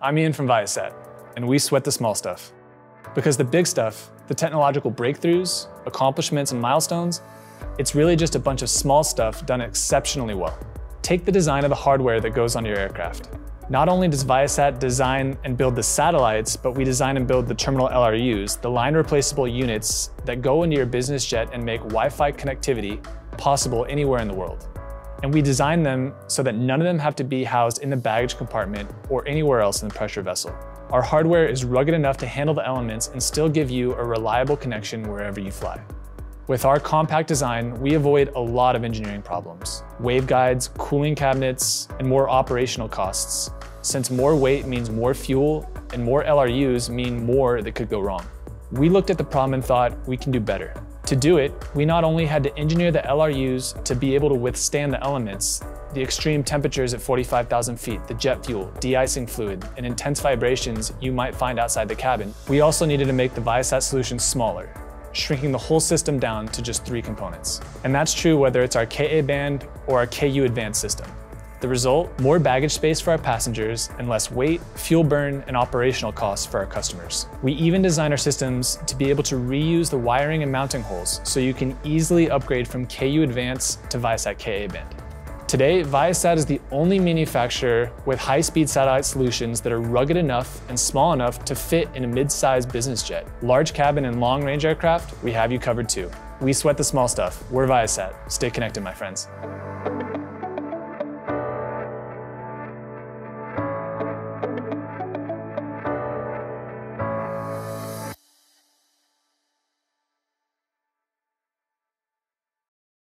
I'm Ian from Viasat, and we sweat the small stuff. Because the big stuff, the technological breakthroughs, accomplishments, and milestones, it's really just a bunch of small stuff done exceptionally well. Take the design of the hardware that goes on your aircraft. Not only does Viasat design and build the satellites, but we design and build the terminal LRUs, the line replaceable units that go into your business jet and make Wi-Fi connectivity possible anywhere in the world and we design them so that none of them have to be housed in the baggage compartment or anywhere else in the pressure vessel. Our hardware is rugged enough to handle the elements and still give you a reliable connection wherever you fly. With our compact design, we avoid a lot of engineering problems, waveguides, cooling cabinets, and more operational costs, since more weight means more fuel and more LRUs mean more that could go wrong. We looked at the problem and thought we can do better. To do it, we not only had to engineer the LRUs to be able to withstand the elements, the extreme temperatures at 45,000 feet, the jet fuel, de-icing fluid, and intense vibrations you might find outside the cabin, we also needed to make the Viasat solution smaller, shrinking the whole system down to just three components. And that's true whether it's our KA band or our KU advanced system. The result, more baggage space for our passengers and less weight, fuel burn, and operational costs for our customers. We even design our systems to be able to reuse the wiring and mounting holes so you can easily upgrade from KU Advanced to Viasat KA band. Today, Viasat is the only manufacturer with high-speed satellite solutions that are rugged enough and small enough to fit in a mid-sized business jet. Large cabin and long-range aircraft, we have you covered too. We sweat the small stuff. We're Viasat. Stay connected, my friends.